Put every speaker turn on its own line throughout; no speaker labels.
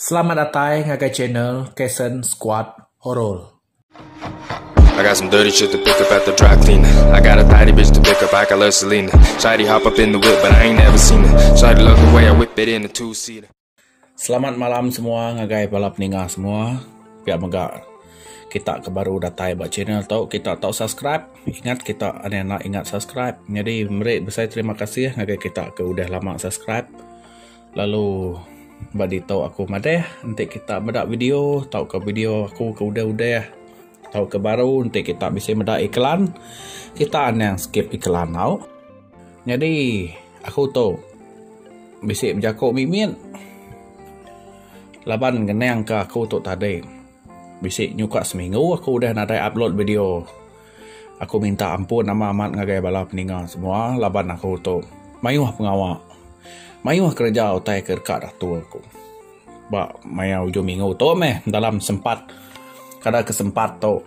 Selamat datang ke channel Kason Squad Horror.
I got some dirty shit to pick up at the dry cleaner. I got a tidy bitch to pick up, I got love Selena. Shady hop up in the whip, but I ain't never seen her. Shady love the way I whip it in a two-seater.
Selamat malam semua, ngagai balap ninga semua. Biar megak kita ke baru datang buat channel tau kita tahu subscribe ingat kita ada nak ingat subscribe jadi mereka besar terima kasih ngagai kita ke udah lama subscribe lalu bagi tahu aku madeh. Nanti kita bedak video tahu ke video aku ke udah-udah. Tahu ke baru nanti kita bisa bedak iklan. Kita yang skip iklan tau. Jadi aku tahu. Bisa menjaga mimin. Laban geneng ke aku tu tadi. Bisa nyuka seminggu aku udah nak upload video. Aku minta ampun nama amat ngagai balap peninga semua. Laban aku tu mayuh pengawal Mayu kerja utai kerkat dah tua aku. Ba maya ujung minggu tu meh dalam sempat kada kesempat tu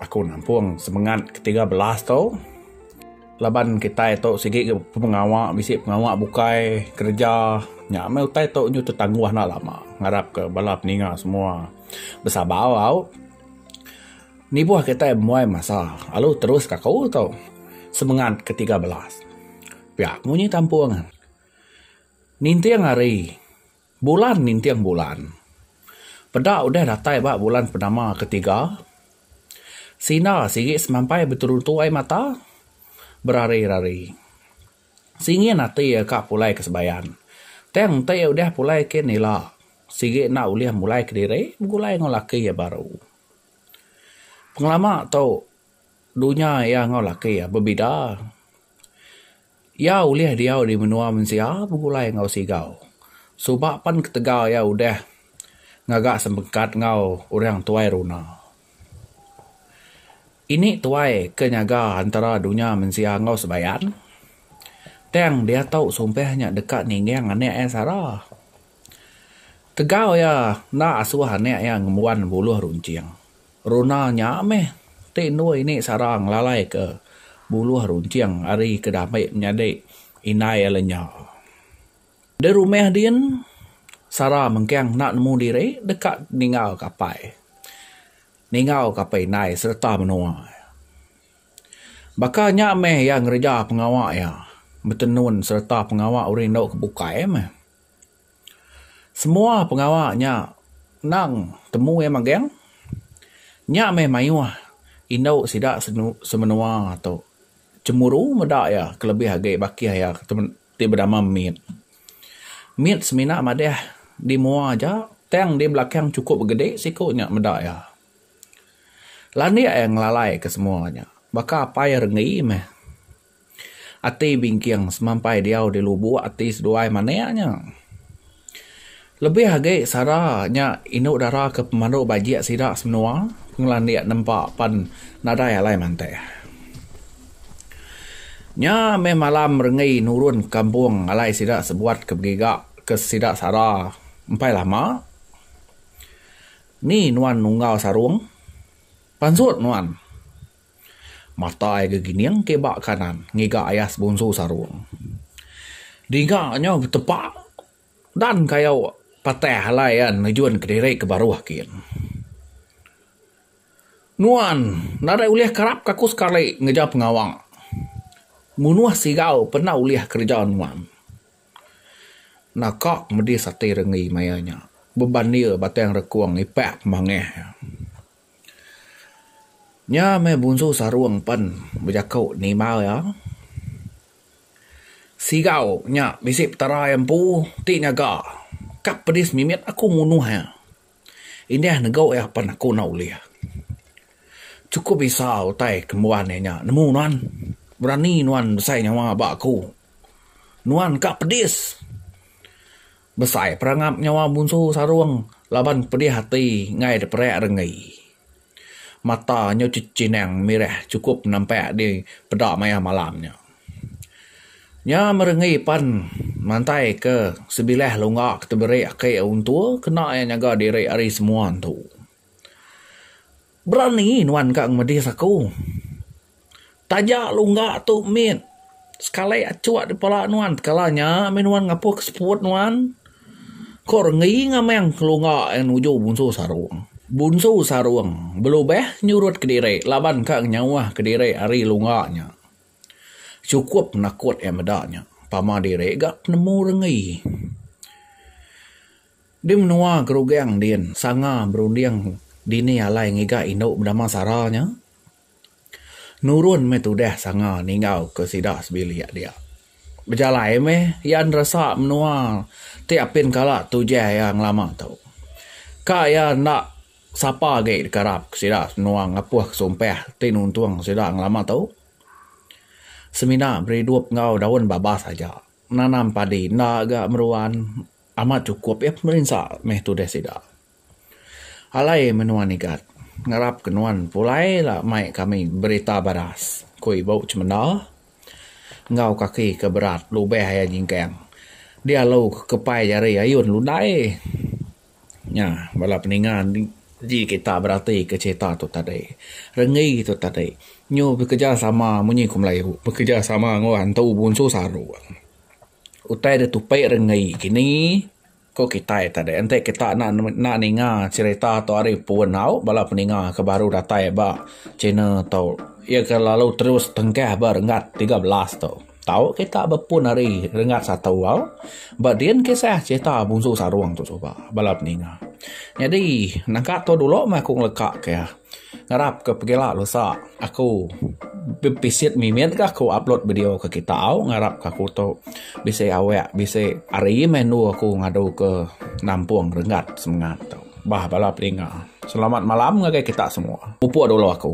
aku nampung semangat ketiga belas tu laban kita itu segi ke pengawak bisi pengawak bukai kerja. Nya me utai tu nyu tetangguh nak lama ngarap ke balap ninga semua. Bersabar au ni buah kita muai masa lalu terus kakau tu semangat ketiga belas. Pihak munyi tampungan Nintiang hari. Bulan nintiang bulan. Pada udah datai bak bulan pertama ketiga. Sina sigi semampai betul tuai mata. Berari-rari. Singi nanti ya kak pulai kesebayan. Teng teh udah pulai ke nila. Sigi nak uliah mulai ke diri. Mulai ngolaki ya baru. Pengelama tau. Dunia yang ngolaki ya berbeda. Ya uliah dia di menua mensia pugulai ngau sigau. Subak pan ketegau ya udah ngagak sembengkat ngau orang tuai runa. Ini tuai kenyaga antara dunia mensia ngau sebayan. Teng dia tahu sumpahnya dekat ningyang ane yang sarah. Tegau ya na asuh ane yang ngemuan buluh runcing. Runa nyameh. Tenu ini sarang lalai ke buluh runcing hari kedamai menyadai inai alanya. Di rumah dia, Sarah mengkang nak nemu diri dekat ningau kapai. Ningau kapai nai serta menua. Baka nyak meh yang ngerja pengawak ya. Betenun serta pengawak urin dok kebukai meh. Semua pengawaknya nang temu yang magang. Nyak meh mayuah. Indau sidak semenua atau cemuru medak ya kelebih hagai baki ya tiba berdama mit mit semina madeh di mua aja teng di belakang cukup gede sikunya medak ya. Lani yang lalai ke semuanya. Baka apa ya rengi meh? Ati bingkiang semampai dia di lubu ati seduai mananya lebih hagai saranya inu darah ke pemandu bajik sidak semua pengelan dia nampak pan nada yang lain mantai Nya me malam rengai nurun kampung alai sidak sebuat ke begigak ke sidak sara empai lama. Ni nuan nungau sarung. Pansut nuan. Mata ai ke bak kanan ngiga ayas bonsu sarung. Diga nya tepak dan kayau patah halayan nujuan ke diri ke baru hakin. Nuan, nada uliah kerap kakus kali ngejap pengawang munuah sigau pernah uliah kerja nuan. Nakak medi sate rengi mayanya. Beban dia batang rekuang ipak mangeh. Nya me bunsu saruang pan berjakau ni mau ya. Sigau nya bisip tara yang pu ti nyaga. Kap pedis mimit aku munuh ya. Ini negau ya pan aku nak uliah. Cukup bisa utai kemuannya nemu nuan. Berani nuan besai nyawa abak aku. Nuan kak pedis. Besai perangap nyawa bunsu sarung. Laban pedih hati ngai deprek rengai. Mata nyo cicinang mireh cukup nampak di pedak maya malamnya. Nya merengai pan mantai ke sebilah lunga keteberi ke untua kena yang nyaga diri ari semua tu. Berani nuan kak medis aku. Tajak lu enggak tu min. Sekali acuak di pala nuan. Kalanya minuan ngapu ke seput nuan. Kau rengi ngamang kelunga yang ujo bunso saruang. Bunso saruang. Belubeh nyurut ke diri. Laban kang nyawa ke diri hari lunganya. Cukup nakut yang medanya. Pama diri gak nemu rengi. Dia menua kerugian din. Sanga berundiang dini alai ngiga induk berdama saranya. Nurun metudah sanga ningau ke sidak sebilik dia. Berjalan meh yang rasa menua tiap pin kala tu je yang lama tau. Kaya nak sapa ge karap sida menua ngapuh sumpah tinun tuang sida lama tau. Semina beri dua ngau daun baba saja nanam padi na ga meruan amat cukup. Ya merinsa meh tu deh sida alai menua nigat ngarap kenuan pulai lah mai kami berita baras. Koi bau cemena ngau kaki ke berat lu be haya jingkeng dia lu ke pai jari ayun lu dai nya bala peningan ji kita berarti ke cerita tu tadi. Rengi tu tadi. Nyu bekerja sama munyi kum layu. Bekerja sama ngo hantu bunsu saru. Utai de tupai rengi kini ko kita tadi ente kita nak nak ninga cerita tu hari pun nau bala peninga ke baru datai ba cina tau ia ke lalu terus tengkah berengat 13 tu. Tahu kita berpun hari rengat satu wau. Badian kisah cerita bungsu saruang tu coba. Balap ni nga. Jadi, nak tu dulu mah aku ngelekak ke Ngarap ke pergilah lusa. Aku pisit mimin ke aku upload video ke kita au ngarap ke aku tu bisa awak bisa hari menu aku ngadu ke Nampuang rengat semangat tu. Bah balap ni nga. Selamat malam ngake kita semua. Pupuk dulu aku.